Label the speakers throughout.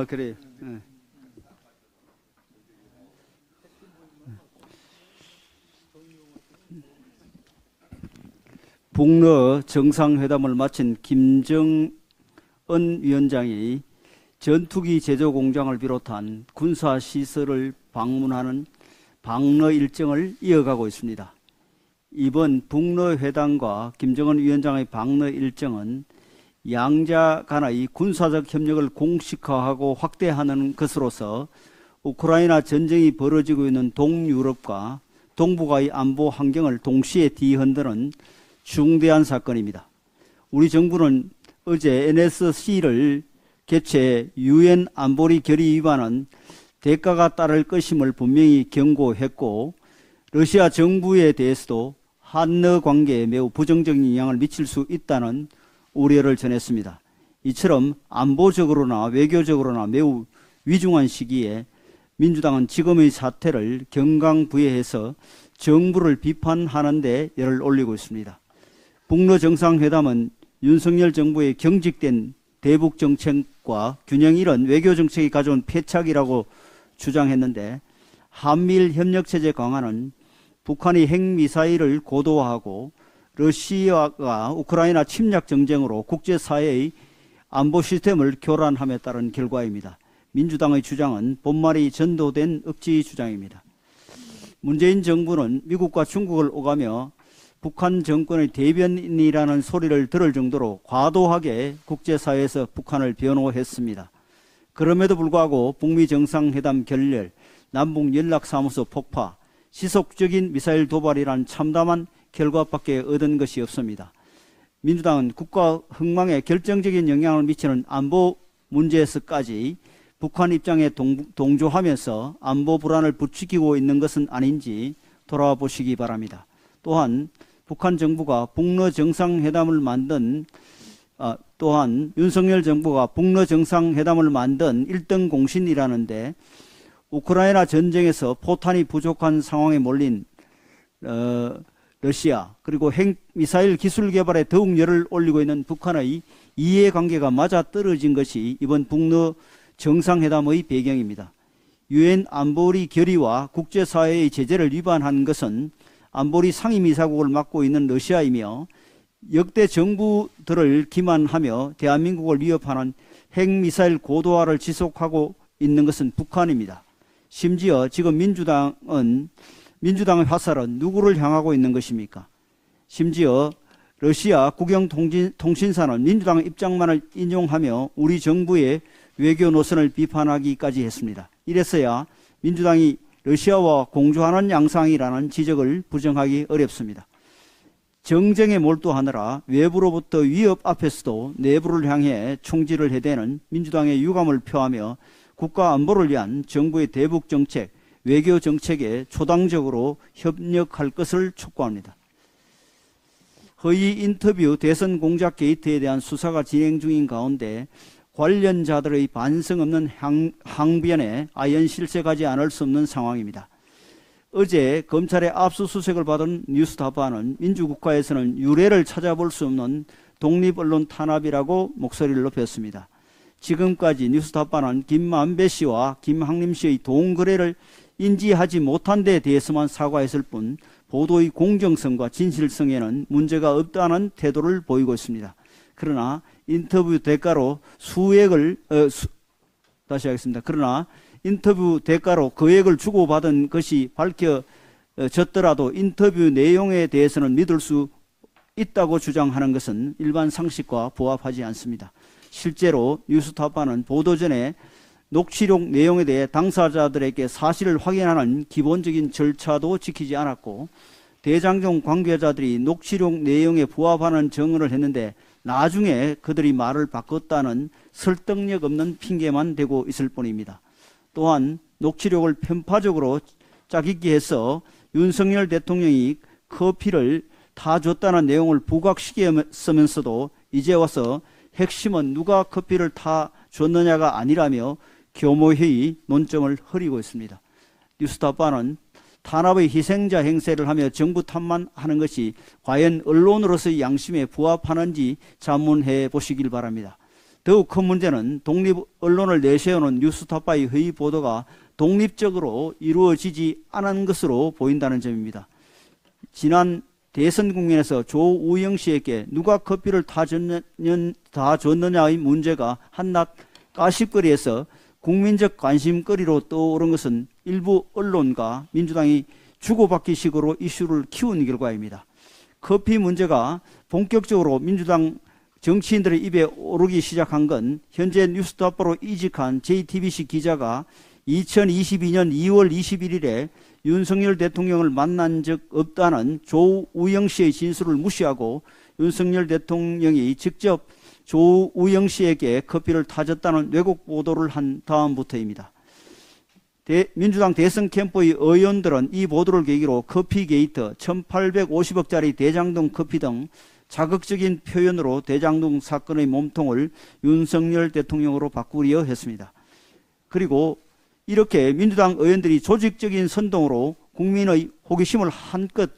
Speaker 1: 아 그래요. 예. 북러 정상회담을 마친 김정은 위원장이 전투기 제조 공장을 비롯한 군사 시설을 방문하는 방러 일정을 이어가고 있습니다. 이번 북러 회담과 김정은 위원장의 방러 일정은 양자 간의 군사적 협력을 공식화하고 확대하는 것으로서 우크라이나 전쟁이 벌어지고 있는 동유럽과 동북아의 안보 환경을 동시에 뒤흔드는 중대한 사건입니다. 우리 정부는 어제 NSC를 개최 유엔 안보리 결의 위반은 대가가 따를 것임을 분명히 경고했고 러시아 정부에 대해서도 한러 관계에 매우 부정적인 영향을 미칠 수 있다는 우려를 전했습니다. 이처럼 안보적으로나 외교적으로나 매우 위중한 시기에 민주당은 지금의 사태를 경강부회해서 정부를 비판하는 데 열을 올리고 있습니다. 북러 정상회담은 윤석열 정부의 경직된 대북 정책과 균형 잃은 외교 정책이 가져온 패착이라고 주장했는데 한미일 협력 체제 강화는 북한이 핵미사일을 고도화하고 러시아가 우크라이나 침략 정쟁으로 국제사회의 안보 시스템을 교란함에 따른 결과입니다. 민주당의 주장은 본말이 전도된 억지 주장입니다. 문재인 정부는 미국과 중국을 오가며 북한 정권의 대변인이라는 소리를 들을 정도로 과도하게 국제사회에서 북한을 변호했습니다. 그럼에도 불구하고 북미 정상회담 결렬, 남북 연락사무소 폭파, 지속적인 미사일 도발이란 참담한 결과밖에 얻은 것이 없습니다. 민주당은 국가 흥망에 결정적인 영향을 미치는 안보 문제에서까지 북한 입장에 동, 조하면서 안보 불안을 부추기고 있는 것은 아닌지 돌아보시기 바랍니다. 또한 북한 정부가 북러 정상회담을 만든 어, 또한 윤석열 정부가 북러 정상회담을 만든 1등 공신이라는데 우크라이나 전쟁에서 포탄이 부족한 상황에 몰린 어, 러시아 그리고 핵 미사일 기술 개발에 더욱 열을 올리고 있는 북한의 이해관계가 맞아 떨어진 것이 이번 북러 정상회담의 배경입니다. 유엔 안보리 결의와 국제사회의 제재를 위반한 것은 안보리 상임이사국을 맡고 있는 러시아이며 역대 정부들을 기만하며 대한민국을 위협하는 핵미사일 고도화를 지속하고 있는 것은 북한입니다. 심지어 지금 민주당은 민주당의 화살은 누구를 향하고 있는 것입니까? 심지어 러시아 국영통신사는 민주당 입장만을 인용하며 우리 정부의 외교 노선을 비판하기까지 했습니다. 이래서야 민주당이 러시아와 공조하는 양상이라는 지적을 부정하기 어렵습니다. 정쟁에 몰두하느라 외부로부터 위협 앞에서도 내부를 향해 총질을 해대는 민주당의 유감을 표하며 국가 안보를 위한 정부의 대북 정책, 외교 정책에 초당적으로 협력할 것을 촉구합니다. 허위 인터뷰 대선 공작 게이트에 대한 수사가 진행 중인 가운데 관련자들의 반성 없는 항, 항변에 아연 실색하지 않을 수 없는 상황입니다. 어제 검찰의 압수수색을 받은 뉴스타파는 민주국가에서는 유례를 찾아볼 수 없는 독립언론 탄압이라고 목소리를 높였습니다. 지금까지 뉴스타파는 김만배 씨와 김학림 씨의 동거래를 인지하지 못한 데 대해서만 사과했을 뿐 보도의 공정성과 진실성에는 문제가 없다는 태도를 보이고 있습니다. 그러나 인터뷰 대가로 수액을 어, 수, 다시 하겠습니다. 그러나 인터뷰 대가로 거액을 주고받은 것이 밝혀졌더라도 인터뷰 내용에 대해서는 믿을 수 있다고 주장하는 것은 일반 상식과 부합하지 않습니다. 실제로 뉴스타파는 보도 전에 녹취록 내용에 대해 당사자들에게 사실을 확인하는 기본적인 절차도 지키지 않았고 대장정 관계자들이 녹취록 내용에 부합하는 증언을 했는데 나중에 그들이 말을 바꿨다는 설득력 없는 핑계만 대고 있을 뿐입니다. 또한 녹취록을 편파적으로 짜깁기 해서 윤석열 대통령이 커피를 다 줬다는 내용을 부각시키면서도 이제 와서 핵심은 누가 커피를 다 줬느냐가 아니라며 교모회의 논점을 흐리고 있습니다. 뉴스타파는 탄압의 희생자 행세를 하며 정부 탓만 하는 것이 과연 언론으로서의 양심에 부합하는지 자문해 보시길 바랍니다. 더욱 큰 문제는 독립 언론을 내세우는 뉴스타파의 허위 보도가 독립적으로 이루어지지 않은 것으로 보인다는 점입니다. 지난 대선 국면에서 조우영 씨에게 누가 커피를 다, 줬느, 다 줬느냐의 문제가 한낱 가십거리에서 국민적 관심거리로 떠오른 것은 일부 언론과 민주당이 주고받기 식으로 이슈를 키운 결과입니다. 커피 문제가 본격적으로 민주당 정치인들의 입에 오르기 시작한 건 현재 뉴스타파로 이직한 JTBC 기자가 2022년 2월 21일에 윤석열 대통령을 만난 적 없다는 조우형 씨의 진술을 무시하고 윤석열 대통령이 직접 조우형 씨에게 커피를 타줬다는 왜곡 보도를 한 다음부터입니다. 대, 민주당 대선 캠프의 의원들은 이 보도를 계기로 커피 게이트, 1850억짜리 대장동 커피 등 자극적인 표현으로 대장동 사건의 몸통을 윤석열 대통령으로 바꾸려 했습니다. 그리고 이렇게 민주당 의원들이 조직적인 선동으로 국민의 호기심을 한껏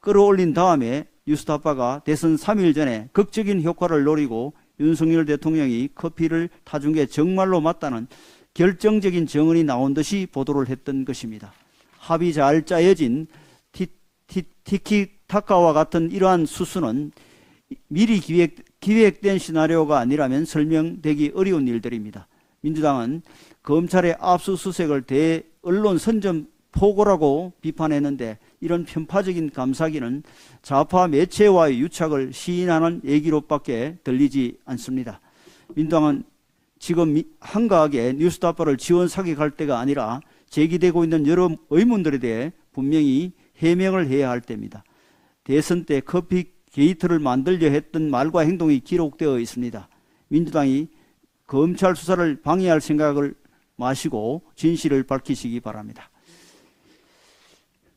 Speaker 1: 끌어올린 다음에 뉴스타파가 대선 3일 전에 극적인 효과를 노리고 윤석열 대통령이 커피를 타준 게 정말로 맞다는 결정적인 증언이 나온 듯이 보도를 했던 것입니다. 합의 잘 짜여진 티, 티, 티키타카와 같은 이러한 수수는 미리 기획, 기획된 시나리오가 아니라면 설명되기 어려운 일들입니다. 민주당은 검찰의 압수수색을 대 언론 선전 포고라고 비판했는데 이런 편파적인 감사기는 좌파 매체와의 유착을 시인하는 얘기로밖에 들리지 않습니다. 민주당은 지금 한가하게 뉴스타파를 지원 사격할 때가 아니라 제기되고 있는 여러 의문들에 대해 분명히 해명을 해야 할 때입니다. 대선 때 커피 게이트를 만들려 했던 말과 행동이 기록되어 있습니다. 민주당이 검찰 수사를 방해할 생각을 마시고 진실을 밝히시기 바랍니다.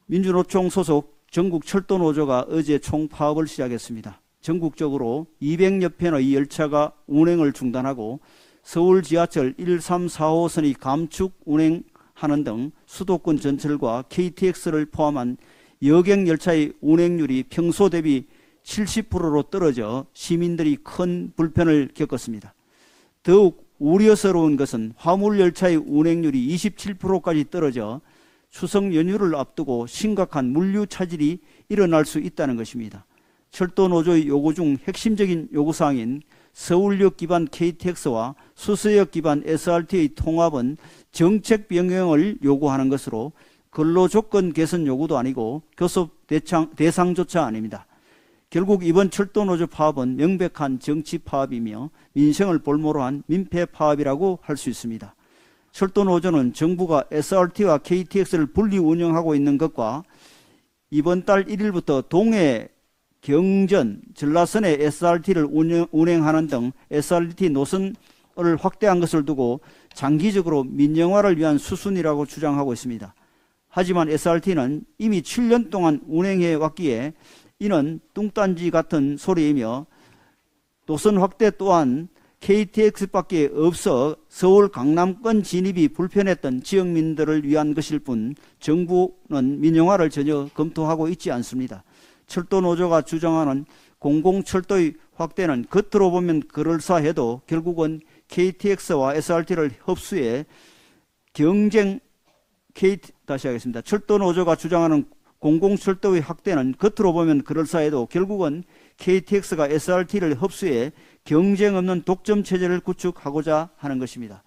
Speaker 1: 민주노총 소속 전국 철도노조가 어제 총파업을 시작했습니다. 전국적으로 200여 편의 열차가 운행을 중단하고 서울 지하철 1, 3, 4호선이 감축 운행하는 등 수도권 전철과 KTX를 포함한 여객 열차의 운행률이 평소 대비 70%로 떨어져 시민들이 큰 불편을 겪었습니다. 더욱 우려스러운 것은 화물 열차의 운행률이 27%까지 떨어져 추석 연휴를 앞두고 심각한 물류 차질이 일어날 수 있다는 것입니다. 철도 노조의 요구 중 핵심적인 요구 사항인 서울역 기반 KTX와 수서역 기반 SRT의 통합은 정책 변경을 요구하는 것으로 근로 조건 개선 요구도 아니고 교섭 대상, 대상조차 아닙니다. 결국 이번 철도노조 파업은 명백한 정치 파업이며 민생을 볼모로 한 민폐 파업이라고 할 수 있습니다. 철도노조는 정부가 SRT와 KTX를 분리 운영하고 있는 것과 이번 달 1일부터 동해 경전 전라선에 SRT를 운영, 운행하는 등 SRT 노선을 확대한 것을 두고 장기적으로 민영화를 위한 수순이라고 주장하고 있습니다. 하지만 SRT는 이미 7년 동안 운행해 왔기에 이는 뚱딴지 같은 소리이며 노선 확대 또한 KTX밖에 없어 서울 강남권 진입이 불편했던 지역민들을 위한 것일 뿐 정부는 민영화를 전혀 검토하고 있지 않습니다. 철도노조가 주장하는 공공철도의 확대는 겉으로 보면 그럴싸해도 결국은 KTX와 SRT를 흡수해 경쟁 KT 다시 하겠습니다. 철도노조가 주장하는 공공철도의 확대는 겉으로 보면 그럴싸해도 결국은 KTX가 SRT를 흡수해 경쟁 없는 독점 체제를 구축하고자 하는 것입니다.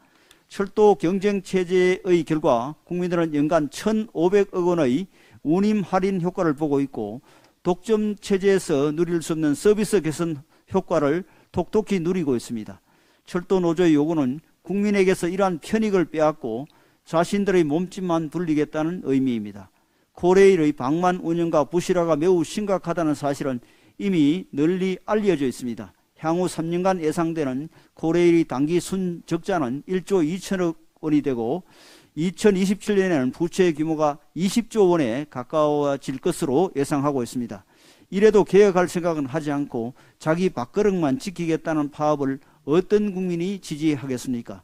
Speaker 1: 철도 경쟁 체제의 결과 국민들은 연간 1,500억 원의 운임 할인 효과를 보고 있고 독점 체제에서 누릴 수 없는 서비스 개선 효과를 톡톡히 누리고 있습니다. 철도 노조의 요구는 국민에게서 이러한 편익을 빼앗고 자신들의 몸집만 불리겠다는 의미입니다. 코레일의 방만 운영과 부실화가 매우 심각하다는 사실은 이미 널리 알려져 있습니다. 향후 3년간 예상되는 코레일의 단기 순적자는 1조 2천억 원이 되고 2027년에는 부채 규모가 20조 원에 가까워질 것으로 예상하고 있습니다. 이래도 개혁할 생각은 하지 않고 자기 밥그릇만 지키겠다는 파업을 어떤 국민이 지지하겠습니까?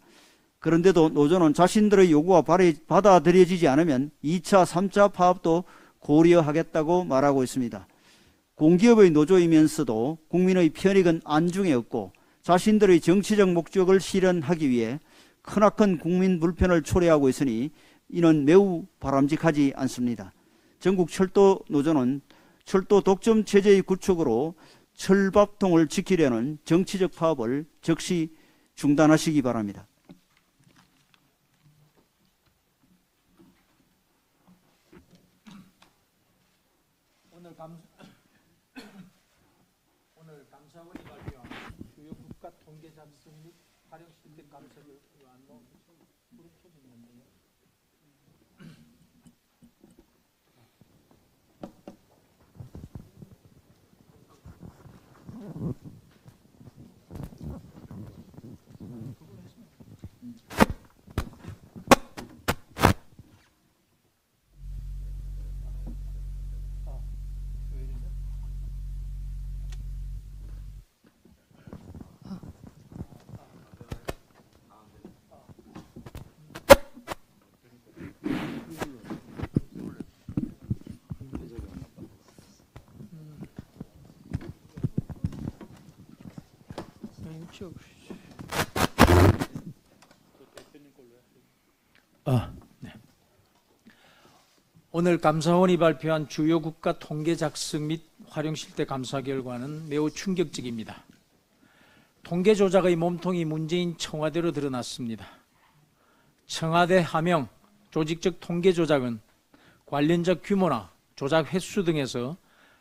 Speaker 1: 그런데도 노조는 자신들의 요구가 받아들여지지 않으면 2차, 3차 파업도 고려하겠다고 말하고 있습니다. 공기업의 노조이면서도 국민의 편익은 안중에 없고 자신들의 정치적 목적을 실현하기 위해 크나큰 국민 불편을 초래하고 있으니 이는 매우 바람직하지 않습니다. 전국 철도 노조는 철도 독점 체제의 구축으로 철밥통을 지키려는 정치적 파업을 즉시 중단하시기 바랍니다.
Speaker 2: 오늘 감 오늘 감사원이 발표한 주요 통계 작성 및 활용 실태 결과 안목 그룹 좀 있는데요. 치워주시죠. 아, 네. 오늘 감사원이 발표한 주요 국가 통계 작성 및 활용 실태 감사 결과는 매우 충격적입니다. 통계 조작의 몸통이 문재인 청와대로 드러났습니다. 청와대 하명 조직적 통계 조작은 관련자 규모나 조작 횟수 등에서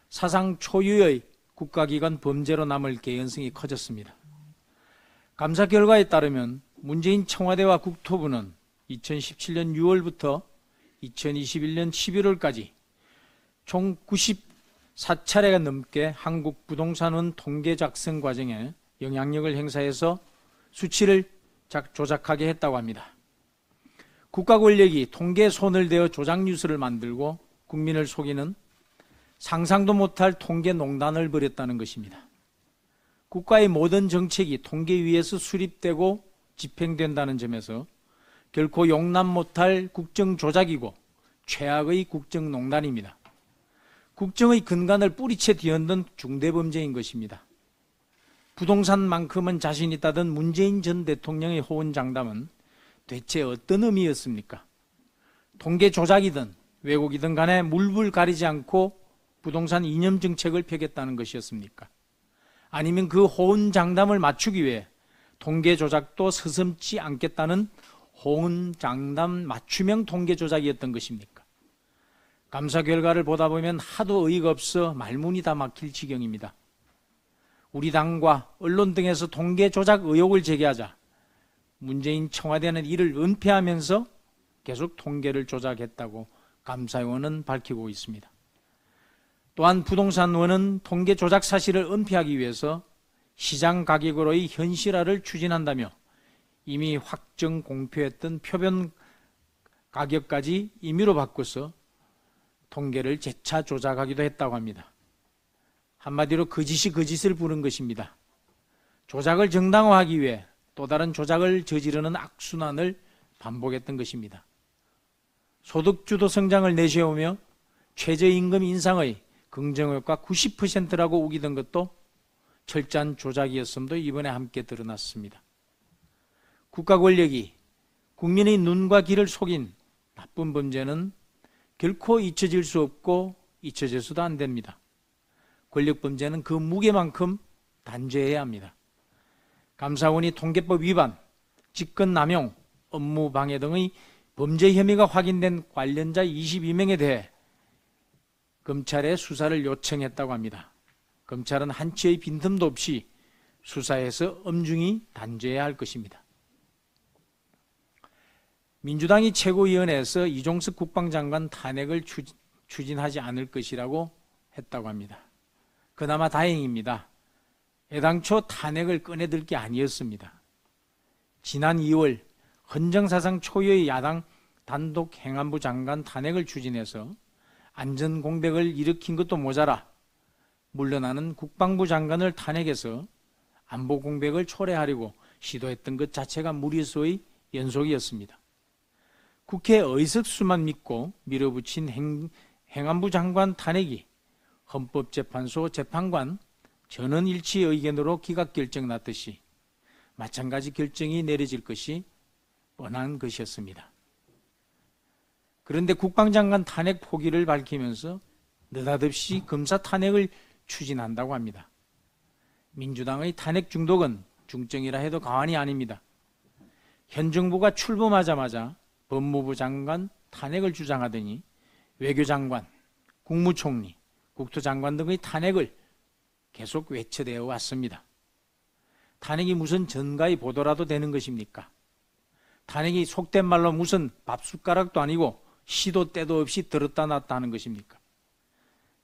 Speaker 2: 사상 초유의 국가기관 범죄로 남을 개연성이 커졌습니다. 감사 결과에 따르면 문재인 청와대와 국토부는 2017년 6월부터 2021년 11월까지 총 94차례가 넘게 한국 부동산원 통계 작성 과정에 영향력을 행사해서 수치를 작- 조작하게 했다고 합니다. 국가 권력이 통계 손을 대어 조작 뉴스를 만들고 국민을 속이는 상상도 못할 통계 농단을 벌였다는 것입니다. 국가의 모든 정책이 통계 위에서 수립되고 집행된다는 점에서 결코 용납 못할 국정 조작이고 최악의 국정 농단입니다. 국정의 근간을 뿌리채 뒤흔든 중대범죄인 것입니다. 부동산만큼은 자신 있다던 문재인 전 대통령의 호언장담은 대체 어떤 의미였습니까? 통계 조작이든 왜곡이든 간에 물불 가리지 않고 부동산 이념 정책을 펴겠다는 것이었습니까? 아니면 그 호언장담을 맞추기 위해 통계 조작도 서슴지 않겠다는 호언장담 맞춤형 통계 조작이었던 것입니까? 감사 결과를 보다 보면 하도 어이가 없어 말문이 다 막힐 지경입니다. 우리 당과 언론 등에서 통계 조작 의혹을 제기하자 문재인 청와대는 이를 은폐하면서 계속 통계를 조작했다고 감사원은 밝히고 있습니다. 또한 부동산원은 통계 조작 사실을 은폐하기 위해서 시장 가격으로의 현실화를 추진한다며 이미 확정 공표했던 표변 가격까지 임의로 바꿔서 통계를 재차 조작하기도 했다고 합니다. 한마디로 거짓이 거짓을 부른 것입니다. 조작을 정당화하기 위해 또 다른 조작을 저지르는 악순환을 반복했던 것입니다. 소득주도 성장을 내세우며 최저임금 인상의 긍정효과 90%라고 우기던 것도 철저한 조작이었음도 이번에 함께 드러났습니다. 국가 권력이 국민의 눈과 귀를 속인 나쁜 범죄는 결코 잊혀질 수 없고 잊혀져서도 안 됩니다. 권력 범죄는 그 무게만큼 단죄해야 합니다. 감사원이 통계법 위반, 직권 남용, 업무 방해 등의 범죄 혐의가 확인된 관련자 22명에 대해 검찰에 수사를 요청했다고 합니다. 검찰은 한치의 빈틈도 없이 수사해서 엄중히 단죄해야 할 것입니다. 민주당이 최고위원회에서 이종석 국방장관 탄핵을 추진하지 않을 것이라고 했다고 합니다. 그나마 다행입니다. 애당초 탄핵을 꺼내들 게 아니었습니다. 지난 2월 헌정사상 초유의 야당 단독 행안부 장관 탄핵을 추진해서 안전 공백을 일으킨 것도 모자라 물러나는 국방부 장관을 탄핵해서 안보 공백을 초래하려고 시도했던 것 자체가 무리수의 연속이었습니다. 국회 의석수만 믿고 밀어붙인 행, 행안부 장관 탄핵이 헌법재판소 재판관 전원 일치 의견으로 기각 결정 났듯이 마찬가지 결정이 내려질 것이 뻔한 것이었습니다. 그런데 국방장관 탄핵 포기를 밝히면서 느닷없이 검사 탄핵을 추진한다고 합니다. 민주당의 탄핵 중독은 중증이라 해도 과언이 아닙니다. 현 정부가 출범하자마자 법무부 장관 탄핵을 주장하더니 외교장관, 국무총리, 국토장관 등의 탄핵을 계속 외쳐대어 왔습니다. 탄핵이 무슨 전가의 보도라도 되는 것입니까? 탄핵이 속된 말로 무슨 밥숟가락도 아니고 시도 때도 없이 들었다 놨다 하는 것입니까?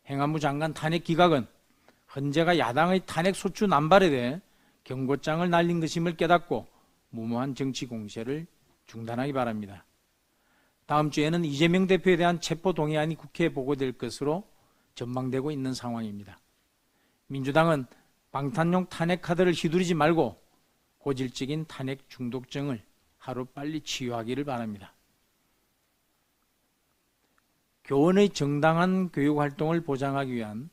Speaker 2: 행안부 장관 탄핵 기각은 헌재가 야당의 탄핵 소추 남발에 대해 경고장을 날린 것임을 깨닫고 무모한 정치 공세를 중단하기 바랍니다. 다음 주에는 이재명 대표에 대한 체포 동의안이 국회에 보고될 것으로 전망되고 있는 상황입니다. 민주당은 방탄용 탄핵 카드를 휘두르지 말고 고질적인 탄핵 중독증을 하루 빨리 치유하기를 바랍니다. 교원의 정당한 교육 활동을 보장하기 위한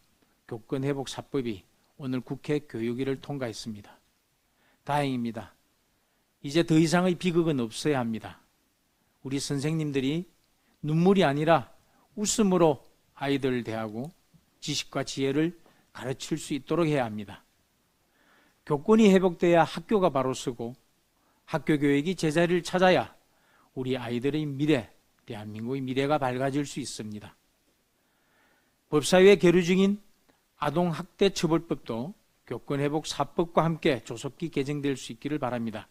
Speaker 2: 교권 회복 사법이 오늘 국회 교육위를 통과했습니다. 다행입니다. 이제 더 이상의 비극은 없어야 합니다. 우리 선생님들이 눈물이 아니라 웃음으로 아이들을 대하고 지식과 지혜를 가르칠 수 있도록 해야 합니다. 교권이 회복돼야 학교가 바로 서고 학교 교육이 제자리를 찾아야 우리 아이들의 미래, 대한민국의 미래가 밝아질 수 있습니다. 법사위에 계류 중인 아동학대처벌법도 교권회복 사법과 함께 조속히 개정될 수 있기를 바랍니다.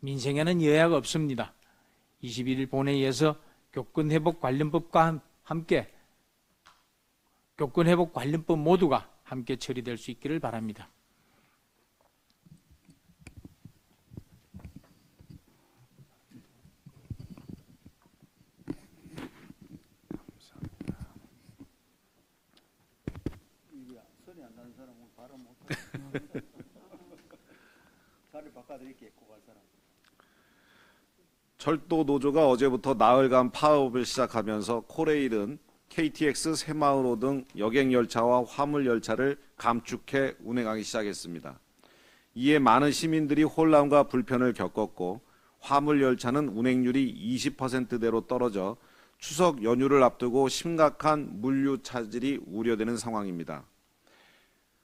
Speaker 2: 민생에는 여야가 없습니다. 21일 본회의에서 교권회복 관련법과 함께 교권회복 관련법 모두가 함께 처리될 수 있기를 바랍니다.
Speaker 1: 소리 안 나는 사람은 발음 못. 자리 바꿔드릴게 고갈 사람.
Speaker 3: 철도 노조가 어제부터 나흘간 파업을 시작하면서 코레일은 KTX 새마을호 등 여객 열차와 화물 열차를 감축해 운행하기 시작했습니다. 이에 많은 시민들이 혼란과 불편을 겪었고 화물 열차는 운행률이 20%대로 떨어져 추석 연휴를 앞두고 심각한 물류 차질이 우려되는 상황입니다.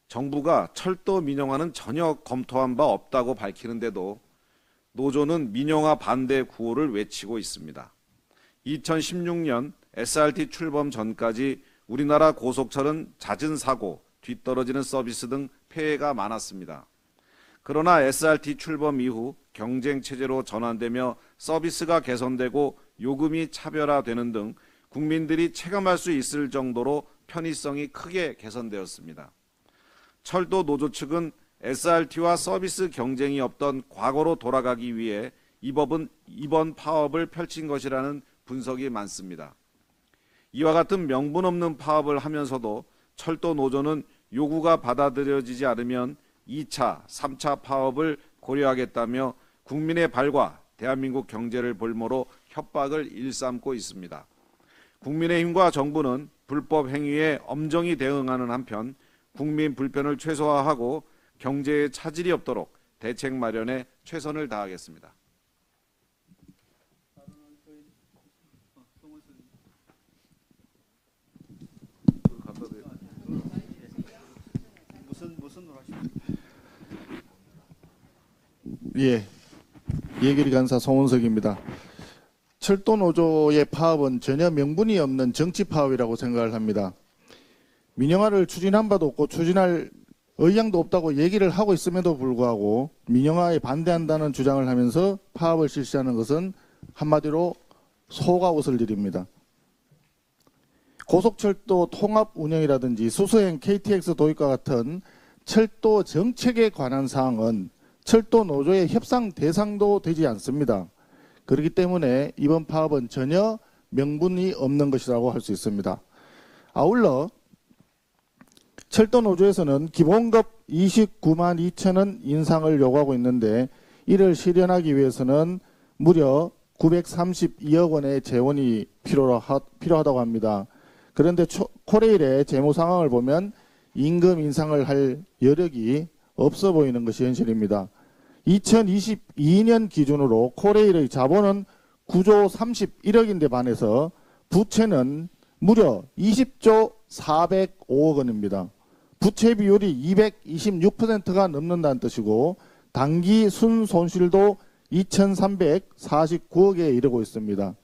Speaker 3: 정부가 철도 민영화는 전혀 검토한 바 없다고 밝히는데도 노조는 민영화 반대 구호를 외치고 있습니다. 2016년 SRT 출범 전까지 우리나라 고속철은 잦은 사고, 뒤떨어지는 서비스 등 폐해가 많았습니다. 그러나 SRT 출범 이후 경쟁 체제로 전환되며 서비스가 개선되고 요금이 차별화되는 등 국민들이 체감할 수 있을 정도로 편의성이 크게 개선되었습니다. 철도 노조 측은 SRT와 서비스 경쟁이 없던 과거로 돌아가기 위해 이 법은 이번 파업을 펼친 것이라는 분석이 많습니다. 이와 같은 명분 없는 파업을 하면서도 철도 노조는 요구가 받아들여지지 않으면 2차, 3차 파업을 고려하겠다며 국민의 발과 대한민국 경제를 볼모로 협박을 일삼고 있습니다. 국민의힘과 정부는 불법 행위에 엄정히 대응하는 한편 국민 불편을 최소화하고 경제에 차질이 없도록 대책 마련에 최선을 다하겠습니다.
Speaker 1: 무슨 무슨?
Speaker 4: 예, 예결위 간사 송원석입니다. 철도 노조의 파업은 전혀 명분이 없는 정치 파업이라고 생각을 합니다. 민영화를 추진한 바도 없고 추진할 의향도 없다고 얘기를 하고 있음에도 불구하고 민영화에 반대한다는 주장을 하면서 파업을 실시하는 것은 한마디로 소가 웃을 일입니다. 고속철도 통합 운영이라든지 수소행 KTX 도입과 같은 철도 정책에 관한 사항은 철도 노조의 협상 대상도 되지 않습니다. 그렇기 때문에 이번 파업은 전혀 명분이 없는 것이라고 할 수 있습니다. 아울러 철도 노조에서는 기본급 29만 2천 원 인상을 요구하고 있는데 이를 실현하기 위해서는 무려 932억 원의 재원이 필요하, 필요하다고 합니다. 그런데 초, 코레일의 재무 상황을 보면 임금 인상을 할 여력이 없어 보이는 것이 현실입니다. 2022년 기준으로 코레일의 자본은 9조 31억인데 반해서 부채는 무려 20조 405억 원입니다. 부채 비율이 226%가 넘는다는 뜻이고 단기 순 손실도 2,349억에 이르고 있습니다.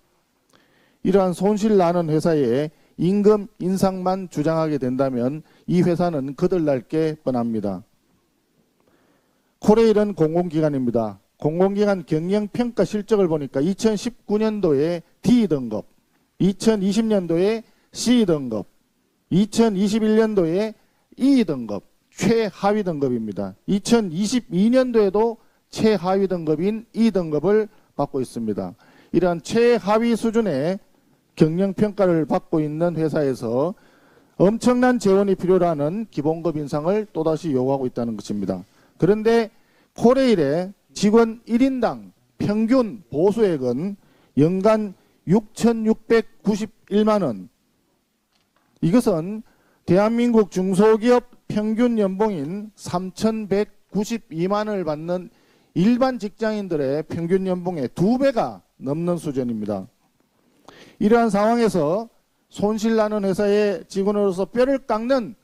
Speaker 4: 이러한 손실 나는 회사에 임금 인상만 주장하게 된다면 이 회사는 거들날 게 뻔합니다. 코레일은 공공기관입니다. 공공기관 경영평가 실적을 보니까 2019년도에 D등급, 2020년도에 C등급, 2021년도에 E등급, 최하위 등급입니다. 2022년도에도 최하위 등급인 E등급을 받고 있습니다. 이러한 최하위 수준의 경영평가를 받고 있는 회사에서 엄청난 재원이 필요라는 기본급 인상을 또다시 요구하고 있다는 것입니다. 그런데 코레일의 직원 1인당 평균 보수액은 연간 6,691만 원. 이것은 대한민국 중소기업 평균 연봉인 3,192만 원을 받는 일반 직장인들의 평균 연봉의 두 배가 넘는 수준입니다. 이러한 상황에서 손실나는 회사의 직원으로서 뼈를 깎는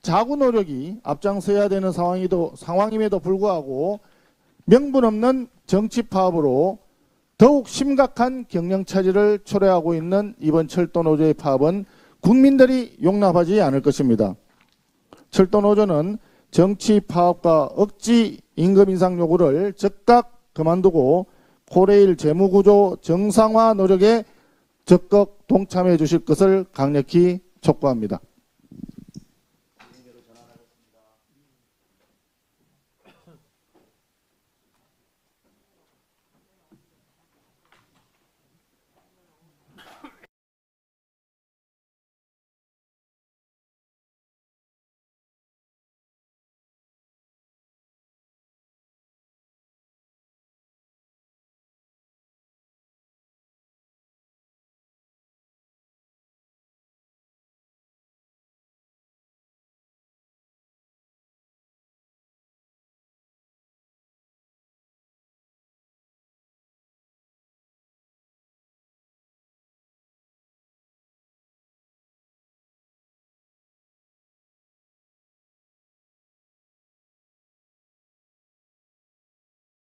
Speaker 4: 자구 노력이 앞장서야 되는 상황이도, 상황임에도 불구하고 명분 없는 정치 파업으로 더욱 심각한 경영 차질을 초래하고 있는 이번 철도 노조의 파업은 국민들이 용납하지 않을 것입니다. 철도 노조는 정치 파업과 억지 임금 인상 요구를 즉각 그만두고 코레일 재무구조 정상화 노력에 적극 동참해 주실 것을 강력히 촉구합니다.